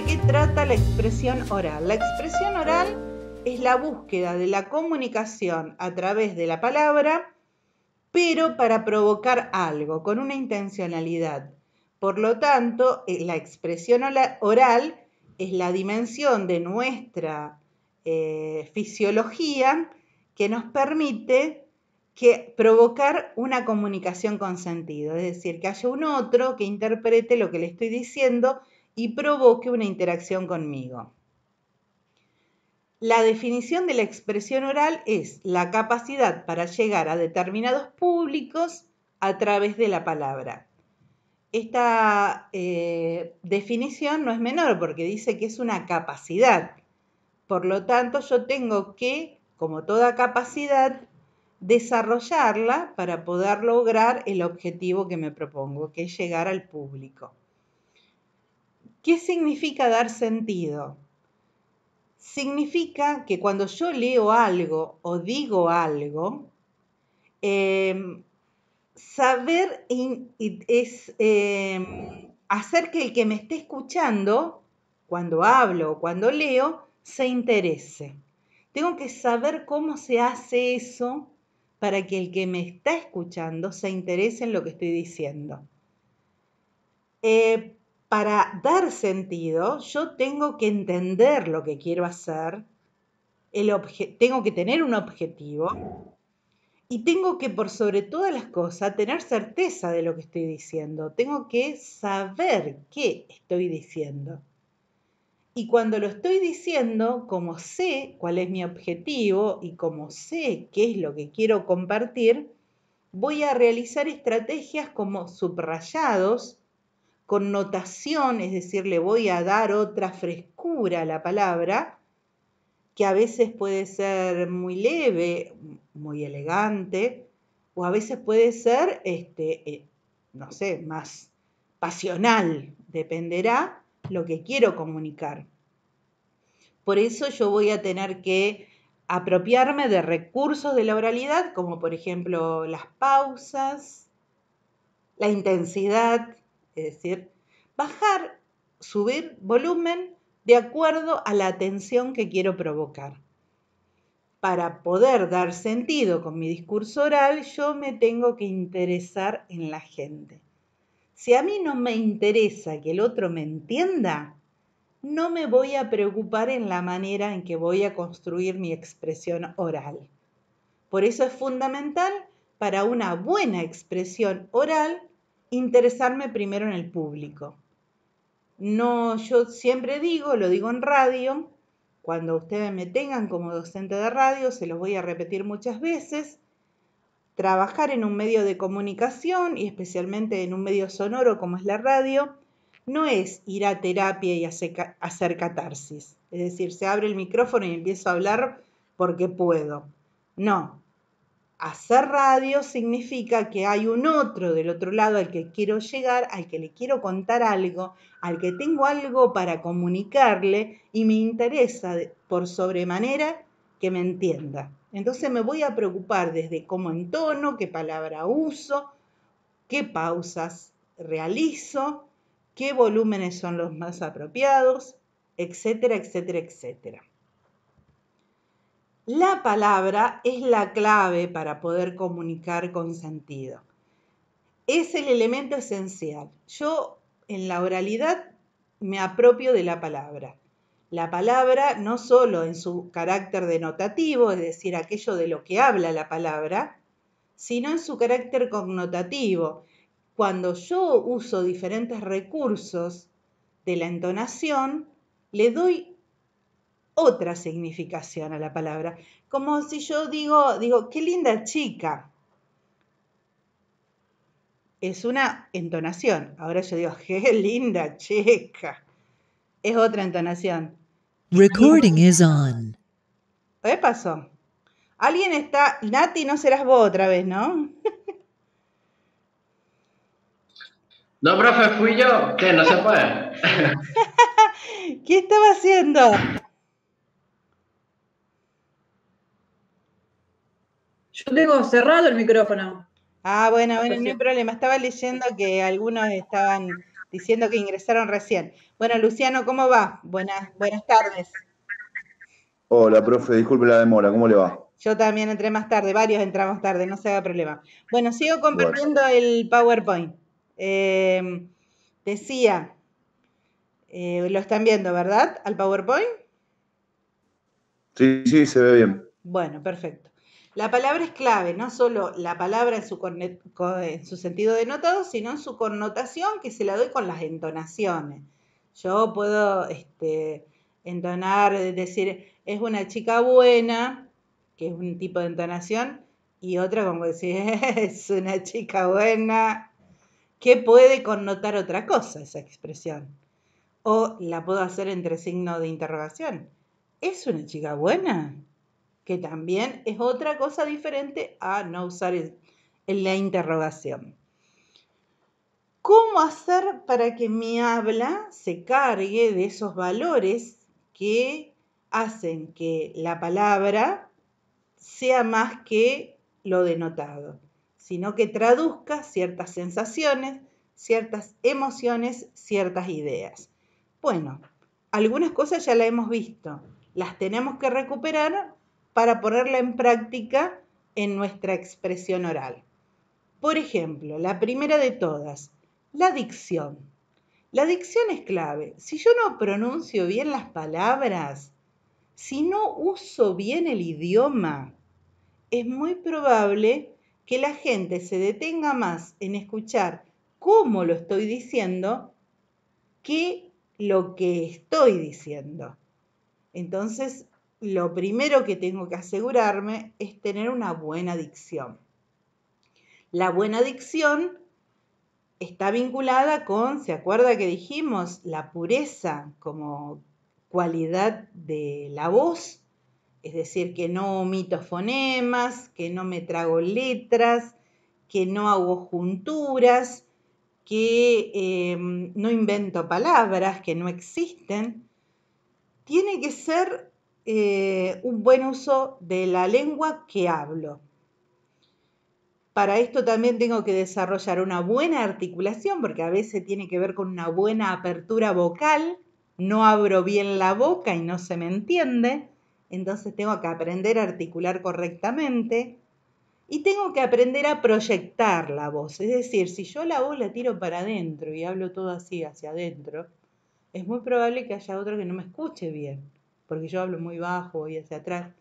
de qué trata la expresión oral. La expresión oral es la búsqueda de la comunicación a través de la palabra, pero para provocar algo, con una intencionalidad. Por lo tanto, eh, la expresión oral es la dimensión de nuestra eh, fisiología que nos permite que provocar una comunicación con sentido, es decir, que haya un otro que interprete lo que le estoy diciendo y provoque una interacción conmigo. La definición de la expresión oral es la capacidad para llegar a determinados públicos a través de la palabra. Esta eh, definición no es menor porque dice que es una capacidad. Por lo tanto, yo tengo que, como toda capacidad, desarrollarla para poder lograr el objetivo que me propongo, que es llegar al público. ¿Qué significa dar sentido? Significa que cuando yo leo algo o digo algo, em, saber es em, hacer que el que me esté escuchando, cuando hablo o cuando leo, se interese. Tengo que saber cómo se hace eso para que el que me está escuchando se interese en lo que estoy diciendo. Eh, para dar sentido, yo tengo que entender lo que quiero hacer, tengo que tener un objetivo y tengo que, por sobre todas las cosas, tener certeza de lo que estoy diciendo. Tengo que saber qué estoy diciendo. Y cuando lo estoy diciendo, como sé cuál es mi objetivo y como sé qué es lo que quiero compartir, voy a realizar estrategias como subrayados, connotación, es decir, le voy a dar otra frescura a la palabra, que a veces puede ser muy leve, muy elegante, o a veces puede ser, este, eh, no sé, más pasional, dependerá lo que quiero comunicar. Por eso yo voy a tener que apropiarme de recursos de la oralidad, como por ejemplo las pausas, la intensidad, es decir, bajar, subir volumen de acuerdo a la atención que quiero provocar. Para poder dar sentido con mi discurso oral, yo me tengo que interesar en la gente. Si a mí no me interesa que el otro me entienda, no me voy a preocupar en la manera en que voy a construir mi expresión oral. Por eso es fundamental para una buena expresión oral interesarme primero en el público. No, yo siempre digo, lo digo en radio, cuando ustedes me tengan como docente de radio, se los voy a repetir muchas veces, trabajar en un medio de comunicación y especialmente en un medio sonoro como es la radio, no es ir a terapia y hacer, catarsis. Es decir, se abre el micrófono y empiezo a hablar porque puedo. No, Hacer radio significa que hay un otro del otro lado al que quiero llegar, al que le quiero contar algo, al que tengo algo para comunicarle y me interesa por sobremanera que me entienda. Entonces me voy a preocupar desde cómo entono, qué palabra uso, qué pausas realizo, qué volúmenes son los más apropiados, etcétera, etcétera, etcétera. La palabra es la clave para poder comunicar con sentido. Es el elemento esencial. Yo en la oralidad me apropio de la palabra. La palabra no solo en su carácter denotativo, es decir, aquello de lo que habla la palabra, sino en su carácter connotativo. Cuando yo uso diferentes recursos de la entonación, le doy otra significación a la palabra. Como si yo digo, digo, qué linda chica. Es una entonación. Ahora yo digo, qué linda chica. Es otra entonación. Recording is on. ¿Qué pasó? Alguien está. Nati, no serás vos otra vez, ¿no? No, profe, fui yo. ¿Qué? No se puede. ¿Qué estaba haciendo? Yo tengo cerrado el micrófono. Ah, bueno, bueno, no hay problema. Estaba leyendo que algunos estaban diciendo que ingresaron recién. Bueno, Luciano, ¿cómo va? Buenas, buenas tardes. Hola, profe, disculpe la demora, ¿cómo le va? Yo también entré más tarde, varios entramos tarde, no se haga problema. Bueno, sigo compartiendo el PowerPoint. Eh, decía, eh, lo están viendo, ¿verdad? Al PowerPoint. Sí, sí, se ve bien. Bueno, perfecto. La palabra es clave, no solo la palabra en su, en su sentido denotado, sino en su connotación que se la doy con las entonaciones. Yo puedo este, entonar, decir, es una chica buena, que es un tipo de entonación, y otra como decir, es una chica buena, que puede connotar otra cosa esa expresión. O la puedo hacer entre signo de interrogación. ¿Es una chica buena? Que también es otra cosa diferente a no usar en la interrogación. ¿Cómo hacer para que mi habla se cargue de esos valores que hacen que la palabra sea más que lo denotado, sino que traduzca ciertas sensaciones, ciertas emociones, ciertas ideas? Bueno, algunas cosas ya las hemos visto, las tenemos que recuperar para ponerla en práctica en nuestra expresión oral. Por ejemplo, la primera de todas, la dicción. La dicción es clave. Si yo no pronuncio bien las palabras, si no uso bien el idioma, es muy probable que la gente se detenga más en escuchar cómo lo estoy diciendo que lo que estoy diciendo. Entonces, lo primero que tengo que asegurarme es tener una buena dicción. La buena dicción está vinculada con, ¿se acuerda que dijimos? La pureza como cualidad de la voz, es decir, que no omito fonemas, que no me trago letras, que no hago junturas, que em, no invento palabras que no existen. Tiene que ser eh, un buen uso de la lengua que hablo. Para esto también tengo que desarrollar una buena articulación, porque a veces tiene que ver con una buena apertura vocal. No abro bien la boca y no se me entiende. Entonces tengo que aprender a articular correctamente. Y tengo que aprender a proyectar la voz. Es decir, si yo la voz la tiro para adentro y hablo todo así hacia adentro, es muy probable que haya otro que no me escuche bien porque yo hablo muy bajo y hacia atrás.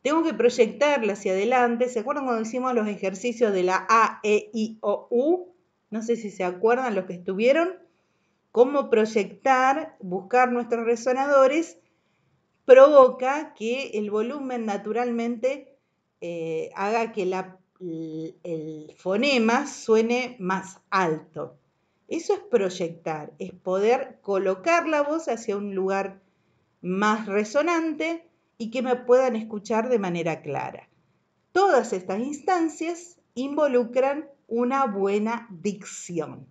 Tengo que proyectarla hacia adelante. ¿Se acuerdan cuando hicimos los ejercicios de la A, E, I, O, U? No sé si se acuerdan los que estuvieron. Cómo proyectar, buscar nuestros resonadores, provoca que el volumen naturalmente eh, haga que el fonema suene más alto. Eso es proyectar, es poder colocar la voz hacia un lugar más resonante y que me puedan escuchar de manera clara. Todas estas instancias involucran una buena dicción,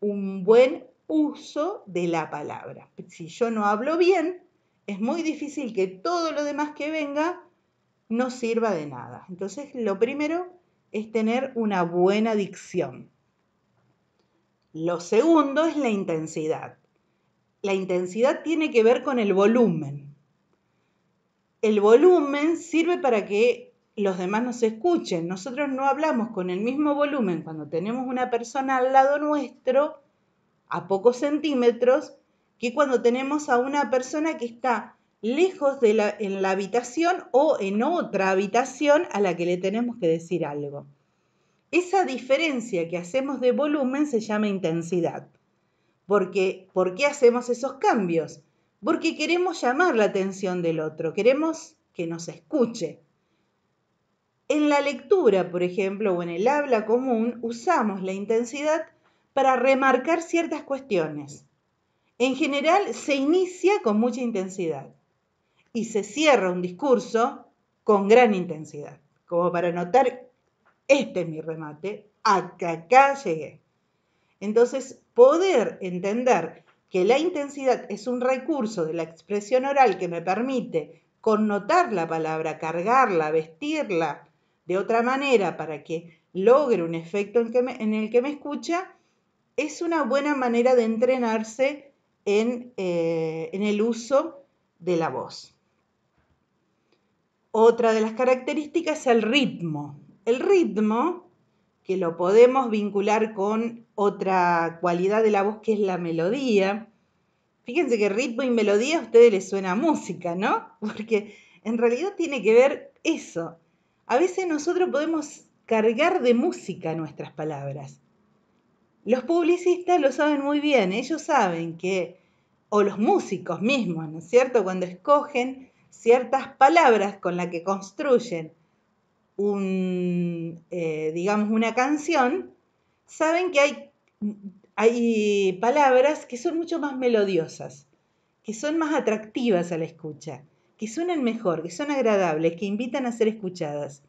un buen uso de la palabra. Si yo no hablo bien, es muy difícil que todo lo demás que venga no sirva de nada. Entonces, lo primero es tener una buena dicción. Lo segundo es la intensidad la intensidad tiene que ver con el volumen. El volumen sirve para que los demás nos escuchen. Nosotros no hablamos con el mismo volumen cuando tenemos una persona al lado nuestro, a pocos centímetros, que cuando tenemos a una persona que está lejos de la, en la habitación o en otra habitación a la que le tenemos que decir algo. Esa diferencia que hacemos de volumen se llama intensidad. Porque, ¿Por qué hacemos esos cambios? Porque queremos llamar la atención del otro, queremos que nos escuche. En la lectura, por ejemplo, o en el habla común, usamos la intensidad para remarcar ciertas cuestiones. En general, se inicia con mucha intensidad y se cierra un discurso con gran intensidad, como para notar, este es mi remate, acá, acá llegué. Entonces, poder entender que la intensidad es un recurso de la expresión oral que me permite connotar la palabra, cargarla, vestirla de otra manera para que logre un efecto en, el que me escucha, es una buena manera de entrenarse en, eh, en el uso de la voz. Otra de las características es el ritmo. El ritmo, que lo podemos vincular con otra cualidad de la voz que es la melodía. Fíjense que ritmo y melodía a ustedes les suena música, ¿no? Porque en realidad tiene que ver eso. A veces nosotros podemos cargar de música nuestras palabras. Los publicistas lo saben muy bien, ellos saben que, o los músicos mismos, ¿no es cierto? Cuando escogen ciertas palabras con las que construyen un, eh, digamos, una canción, saben que hay, hay palabras que son mucho más melodiosas, que son más atractivas a la escucha, que suenan mejor, que son agradables, que invitan a ser escuchadas.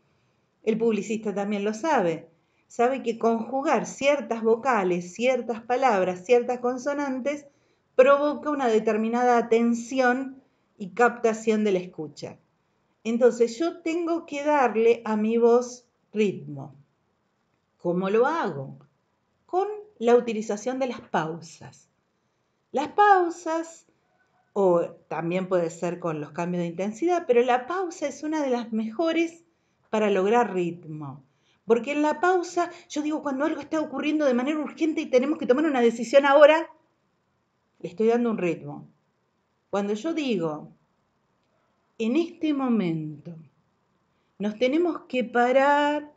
El publicista también lo sabe. Sabe que conjugar ciertas vocales, ciertas palabras, ciertas consonantes provoca una determinada atención y captación de la escucha. Entonces yo tengo que darle a mi voz ritmo. ¿Cómo lo hago? Con la utilización de las pausas. Las pausas, o también puede ser con los cambios de intensidad, pero la pausa es una de las mejores para lograr ritmo. Porque en la pausa, yo digo, cuando algo está ocurriendo de manera urgente y tenemos que tomar una decisión ahora, le estoy dando un ritmo. Cuando yo digo, en este momento nos tenemos que parar,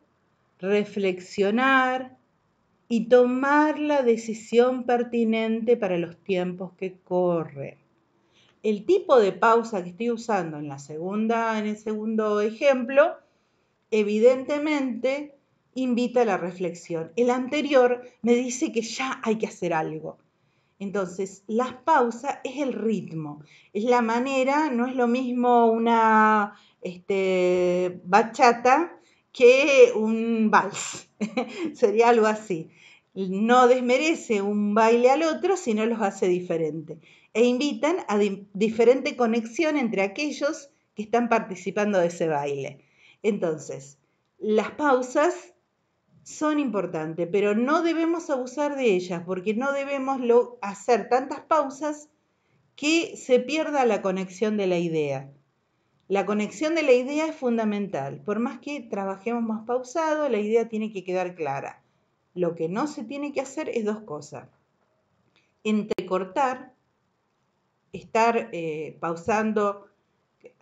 reflexionar y tomar la decisión pertinente para los tiempos que corren. El tipo de pausa que estoy usando en la segunda, en el segundo ejemplo, evidentemente invita a la reflexión. El anterior me dice que ya hay que hacer algo. Entonces, las pausas es el ritmo, es la manera, no es lo mismo una este, bachata que un vals, sería algo así. No desmerece un baile al otro, sino los hace diferente. E invitan a diferente conexión entre aquellos que están participando de ese baile. Entonces, las pausas son importantes, pero no debemos abusar de ellas porque no debemos hacer tantas pausas que se pierda la conexión de la idea. La conexión de la idea es fundamental. Por más que trabajemos más pausado, la idea tiene que quedar clara. Lo que no se tiene que hacer es dos cosas. Entrecortar, estar eh, pausando eh,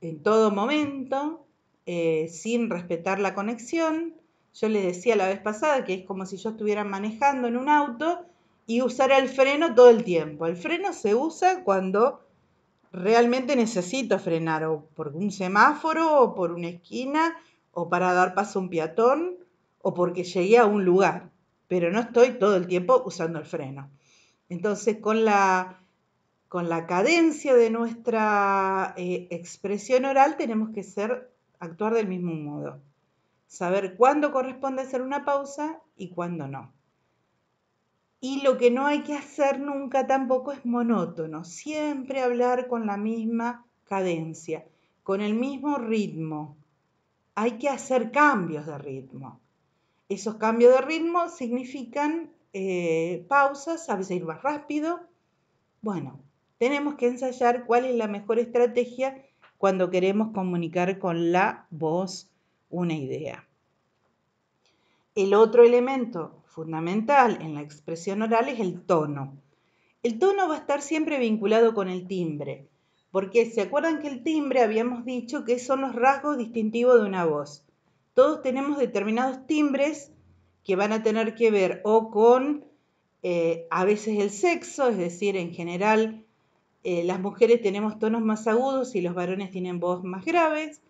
en todo momento, eh, sin respetar la conexión, yo les decía la vez pasada que es como si yo estuviera manejando en un auto y usara el freno todo el tiempo. El freno se usa cuando realmente necesito frenar, o por un semáforo, o por una esquina, o para dar paso a un peatón, o porque llegué a un lugar, pero no estoy todo el tiempo usando el freno. Entonces, con la, con la cadencia de nuestra eh, expresión oral tenemos que ser, actuar del mismo modo saber cuándo corresponde hacer una pausa y cuándo no. Y lo que no hay que hacer nunca tampoco es monótono, siempre hablar con la misma cadencia, con el mismo ritmo. Hay que hacer cambios de ritmo. Esos cambios de ritmo significan eh, pausas, a veces ir más rápido. Bueno, tenemos que ensayar cuál es la mejor estrategia cuando queremos comunicar con la voz una idea. El otro elemento fundamental en la expresión oral es el tono. El tono va a estar siempre vinculado con el timbre, porque se acuerdan que el timbre habíamos dicho que son los rasgos distintivos de una voz. Todos tenemos determinados timbres que van a tener que ver o con eh, a veces el sexo, es decir, en general eh, las mujeres tenemos tonos más agudos y los varones tienen voz más graves,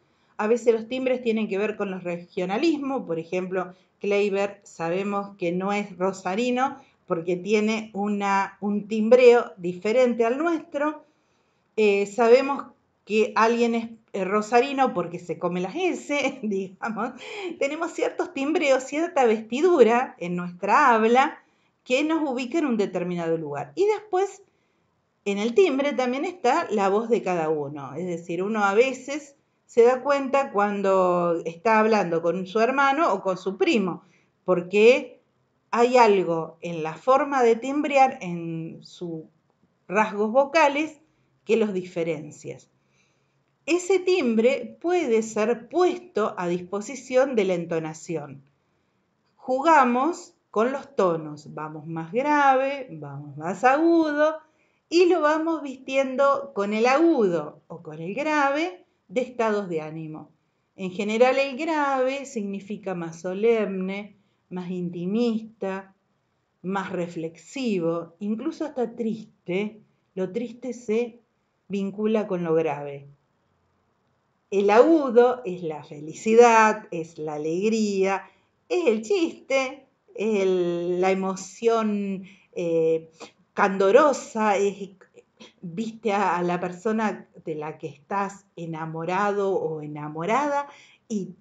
a veces los timbres tienen que ver con los regionalismos, por ejemplo, Kleiber sabemos que no es rosarino porque tiene un timbreo diferente al nuestro. Eh, sabemos que alguien es rosarino porque se come las S, digamos. Tenemos ciertos timbreos, cierta vestidura en nuestra habla que nos ubica en un determinado lugar. Y después, en el timbre también está la voz de cada uno. Es decir, uno a veces se da cuenta cuando está hablando con su hermano o con su primo, porque hay algo en la forma de timbrear, en sus rasgos vocales, que los diferencia. Ese timbre puede ser puesto a disposición de la entonación. Jugamos con los tonos, vamos más grave, vamos más agudo y lo vamos vistiendo con el agudo o con el grave de estados de ánimo. En general el grave significa más solemne, más intimista, más reflexivo, incluso hasta triste. Lo triste se vincula con lo grave. El agudo es la felicidad, es la alegría, es el chiste, es la emoción eh, candorosa, es, viste a, la persona de la que estás enamorado o enamorada y,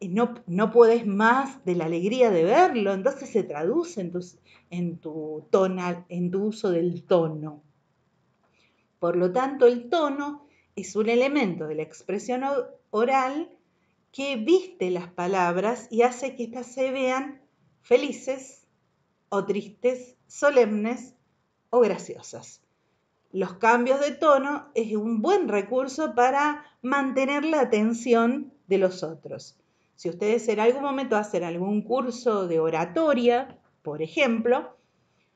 no, no puedes más de la alegría de verlo, entonces se traduce en tu, en tu, tonal, en tu uso del tono. Por lo tanto, el tono es un elemento de la expresión oral que viste las palabras y hace que éstas se vean felices o tristes, solemnes o graciosas. Los cambios de tono es un buen recurso para mantener la atención de los otros. Si ustedes en algún momento hacen algún curso de oratoria, por ejemplo,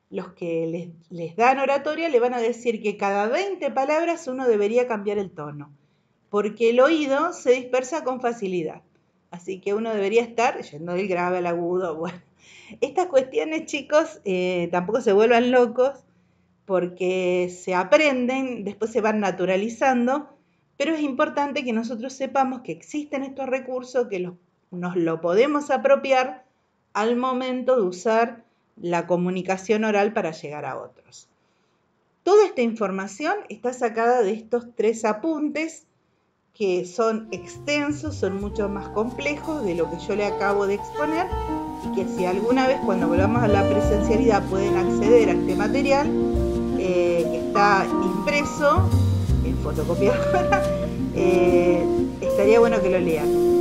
los que les, dan oratoria le van a decir que cada 20 palabras uno debería cambiar el tono, porque el oído se dispersa con facilidad. Así que uno debería estar yendo del grave al agudo. Bueno, estas cuestiones, chicos, eh, tampoco se vuelvan locos porque se aprenden, después se van naturalizando, pero es importante que nosotros sepamos que existen estos recursos, que nos lo podemos apropiar al momento de usar la comunicación oral para llegar a otros. Toda esta información está sacada de estos tres apuntes que son extensos, son mucho más complejos de lo que yo le acabo de exponer y que si alguna vez cuando volvamos a la presencialidad pueden acceder a este material, eh, está impreso en fotocopiadora, eh, estaría bueno que lo lean.